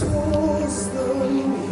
pessoas tão